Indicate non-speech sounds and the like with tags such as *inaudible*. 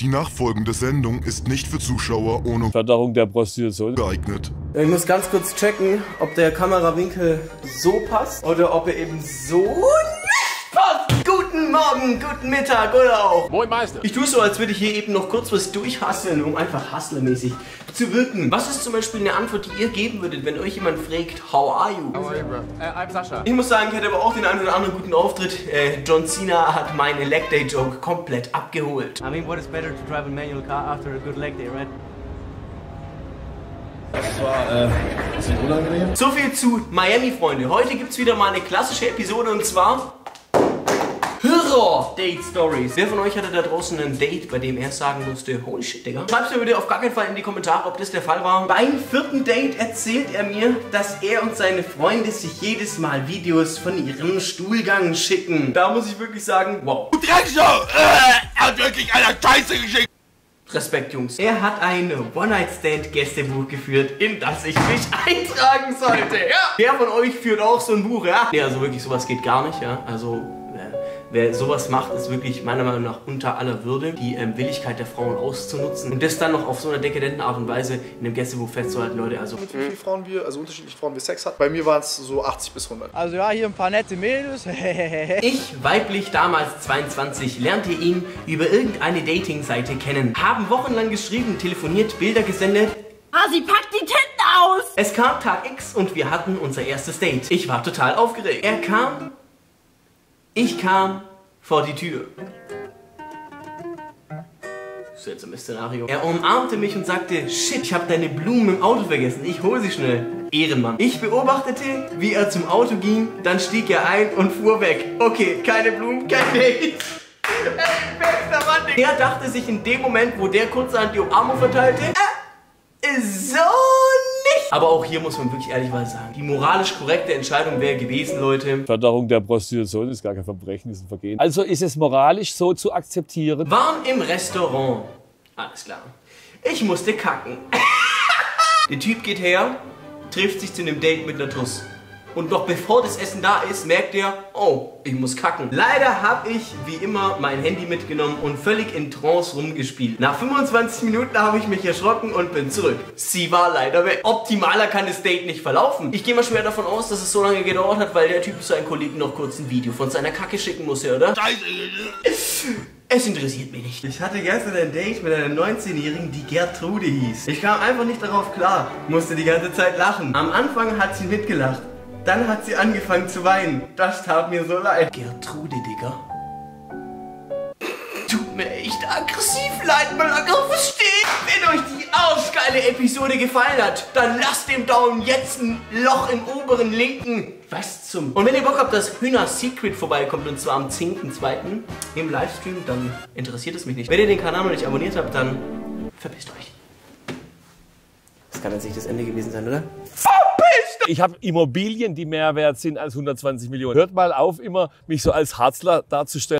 Die nachfolgende Sendung ist nicht für Zuschauer ohne Förderung der Prostitution. geeignet. Ich muss ganz kurz checken, ob der Kamerawinkel so passt oder ob er eben so. Guten Morgen, guten Mittag oder auch. Moin Meister. Ich tue so, als würde ich hier eben noch kurz was durchhasseln, um einfach hustlermäßig zu wirken. Was ist zum Beispiel eine Antwort, die ihr geben würdet, wenn euch jemand fragt, how are you? How are you, bro? Uh, I'm Sascha. Ich muss sagen, ich hatte aber auch den einen oder anderen guten Auftritt. Äh, John Cena hat meinen Leg Day Joke komplett abgeholt. I mean, what is better to drive a manual car after a good leg day, right? So viel zu Miami, Freunde. Heute gibt's wieder mal eine klassische Episode und zwar Horror Date Stories. Wer von euch hatte da draußen ein Date, bei dem er sagen musste, holy shit, Digga? Schreibt's mir bitte auf gar keinen Fall in die Kommentare, ob das der Fall war. Beim vierten Date erzählt er mir, dass er und seine Freunde sich jedes Mal Videos von ihrem Stuhlgang schicken. Da muss ich wirklich sagen, wow. Drecksau! Äh, er hat wirklich einer Scheiße geschickt! Respekt, Jungs. Er hat ein One-Night-Stand-Gästebuch geführt, in das ich mich *laughs* eintragen sollte. Ja. Wer von euch führt auch so ein Buch, ja? Nee, also wirklich, sowas geht gar nicht, ja. Also, wer sowas macht, ist wirklich meiner Meinung nach unter aller Würde, die ähm, Willigkeit der Frauen auszunutzen. Und das dann noch auf so einer dekadenten Art und Weise in einem Gästebuch festzuhalten, Leute. Also, mit wie vielen Frauen wir, also unterschiedliche Frauen wir Sex hatten. Bei mir waren es so 80 bis 100. Also ja, hier ein paar nette Mädels. *laughs* Ich, weiblich damals 22, lernte ihn über irgendeine Dating-Seite kennen. Haben wochenlang geschrieben, telefoniert, Bilder gesendet. Ah, sie packt die Titten aus! Es kam Tag X und wir hatten unser erstes Date. Ich war total aufgeregt. Er kam, ich kam vor die Tür. Seltsames Szenario. Er umarmte mich und sagte, shit, ich habe deine Blumen im Auto vergessen, ich hole sie schnell. Ehrenmann. Ich beobachtete, wie er zum Auto ging, dann stieg er ein und fuhr weg. Okay, keine Blumen, kein Date. Er dachte sich in dem Moment, wo der kurzerhand die Umarmung verteilte, äh, so. Aber auch hier muss man wirklich ehrlichweise sagen, die moralisch korrekte Entscheidung wäre gewesen, Leute, Förderung der Prostitution ist gar kein Verbrechen, ist ein Vergehen. Also ist es moralisch so zu akzeptieren. waren im Restaurant. Alles klar. Ich musste kacken. *laughs* Der Typ geht her, trifft sich zu einem Date mit einer Tuss. Und noch bevor das Essen da ist, merkt er, oh, ich muss kacken. Leider habe ich, wie immer, mein Handy mitgenommen und völlig in Trance rumgespielt. Nach 25 Minuten habe ich mich erschrocken und bin zurück. Sie war leider weg. Optimaler kann das Date nicht verlaufen. Ich gehe mal schwer davon aus, dass es so lange gedauert hat, weil der Typ seinen Kollegen noch kurz ein Video von seiner Kacke schicken musste, oder? Es interessiert mich nicht. Ich hatte gestern ein Date mit einer 19-Jährigen, die Gertrude hieß. Ich kam einfach nicht darauf klar, musste die ganze Zeit lachen. Am Anfang hat sie mitgelacht. Dann hat sie angefangen zu weinen. Das tat mir so leid. Gertrude, Digga. Tut mir echt aggressiv leid, Malaga, versteht? Wenn euch die arschgeile Episode gefallen hat, dann lasst dem Daumen jetzt ein Loch im oberen linken. Was zum... Und wenn ihr Bock habt, dass Hühner Secret vorbeikommt, und zwar am 10.2. im Livestream, dann interessiert es mich nicht. Wenn ihr den Kanal noch nicht abonniert habt, dann verpisst euch. Das kann jetzt nicht das Ende gewesen sein, oder? Ich habe Immobilien, die mehr wert sind als 120 Millionen. Hört mal auf, immer mich so als Harzler darzustellen.